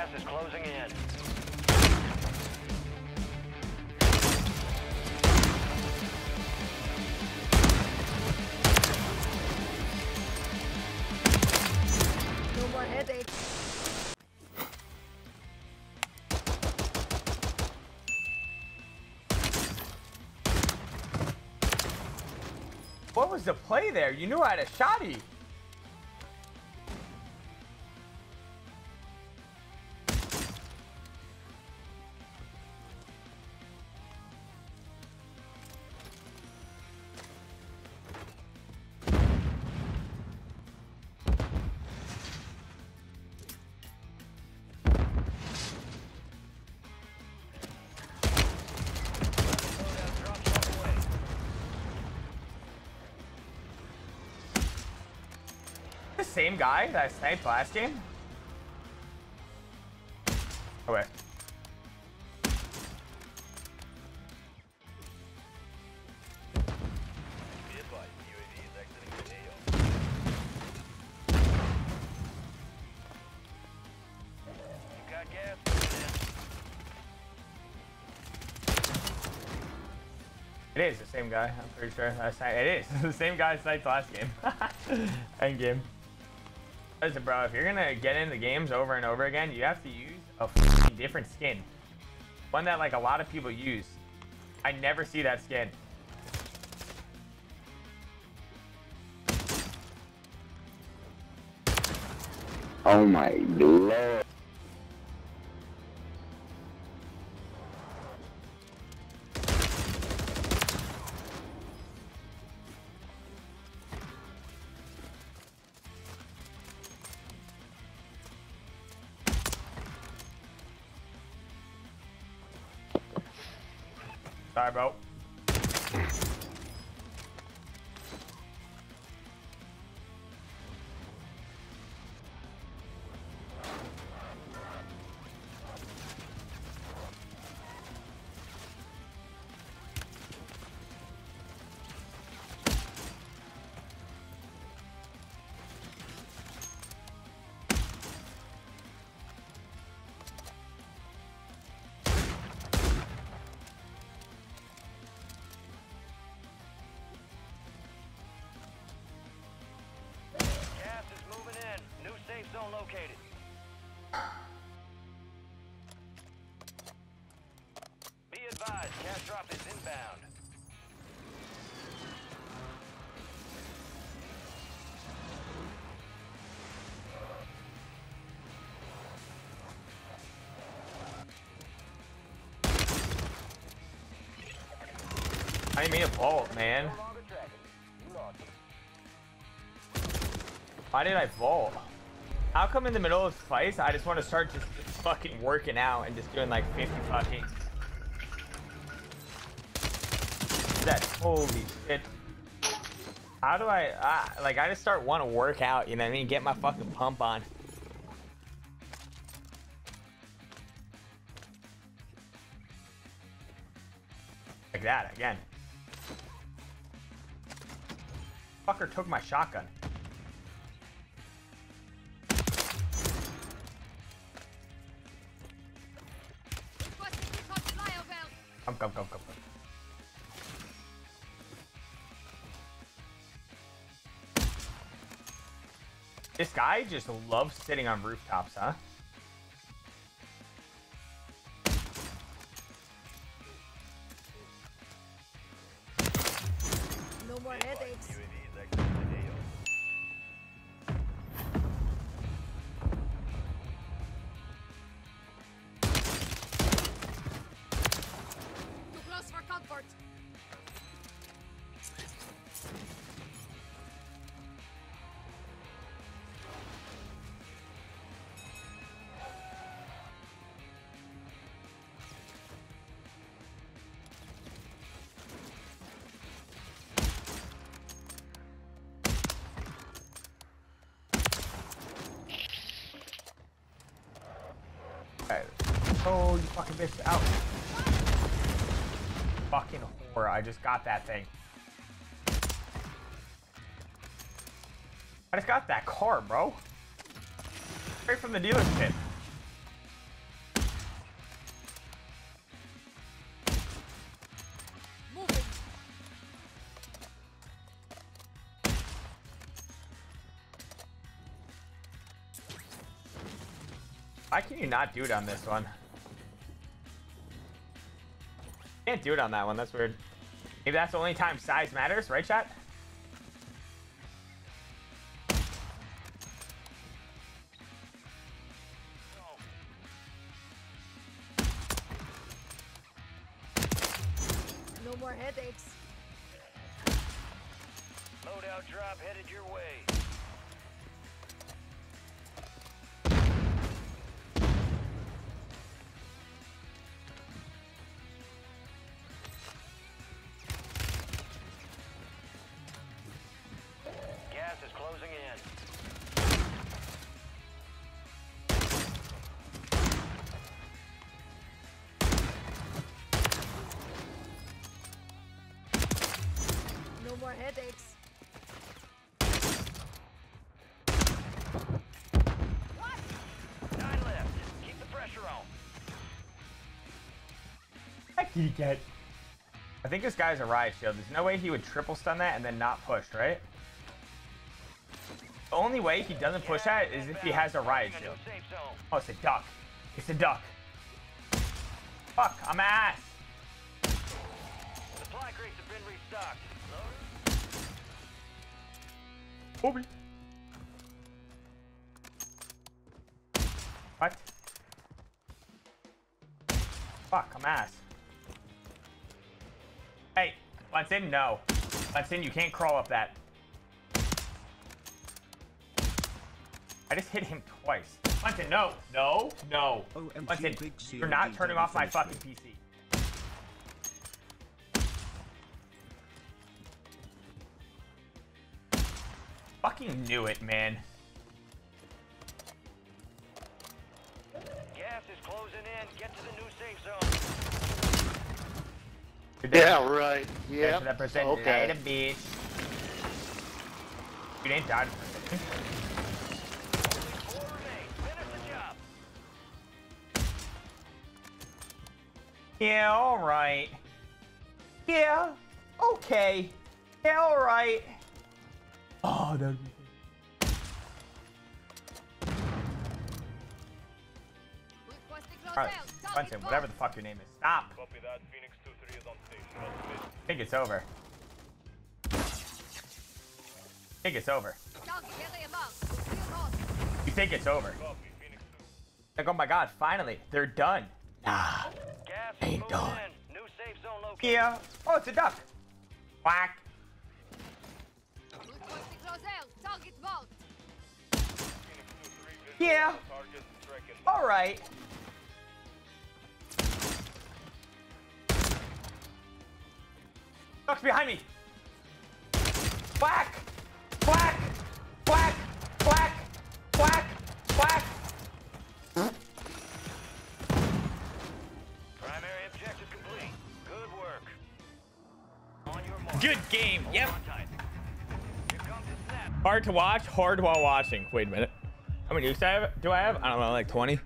Gas is closing in. No more headaches. What was the play there? You knew I had a shotty. Same guy that I sniped last game? Oh wait. It is the same guy, I'm pretty sure. It is the same guy sniped last game. End game. Listen, bro, if you're gonna get into games over and over again, you have to use a different skin. One that like a lot of people use. I never see that skin. Oh my lord. Sorry, bro. Inbound. I mean to vault, man. Why did I vault? How come in the middle of fights I just want to start just fucking working out and just doing like 50 fucking holy shit. How do I ah, like I just start want to work out, you know what I mean? Get my fucking pump on. Like that again. Fucker took my shotgun. Come, come, come, come, This guy just loves sitting on rooftops, huh? No more headaches. Oh, you fucking bitch. Out. Fucking whore, I just got that thing. I just got that car, bro. Straight from the dealer's pit. Why can you not do it on this one? Can't do it on that one. That's weird. Maybe that's the only time size matters, right, chat? No more headaches. Loadout drop headed your way. Heck you get. I think this guy's a riot shield. There's no way he would triple stun that and then not push, right? The only way he doesn't push that is if he has a riot Moving a new shield. Oh, it's a duck. It's a duck. Fuck, I'm ass. Supply crates have been restocked. Bobby. What? Fuck, I'm ass. Hey, Bunsen, no. Bunsen, you can't crawl up that. I just hit him twice. Bunsen, no, no, no. OMG, Bunsen, big you're not turning off my fucking. PC. Fucking knew it, man. Gas is closing in. Get to the new safe zone. You're dead. Yeah, right. Yeah. for that percent. Okay. Later, bitch. You ain't died for a second. Four remain. Finish the job. Yeah, alright. Yeah, okay. Yeah, alright. Oh, that would be Requesting Alright, out. Bunsen, whatever the fuck your name is. Stop. Copy that. Phoenix 2-3 is on station. I think it's over. I think it's over. Target area marked. Clear hot. You think it's over. Copy. Phoenix 2. Like, oh my god, finally, they're done. Nah. Gas Ain't done. in. New safe zone located. Yeah. Oh, it's a duck. Quack. Requesting close out. Alright. Behind me. Quack. Quack. Quack. Quack. Quack. Quack. Primary objective complete. Good work. On your mark. Good game. Hold Yep. on tight. Here comes the snap. Hard to watch, hard while watching. Wait a minute. How many nukes do I have? Do I have? I don't know, like 20.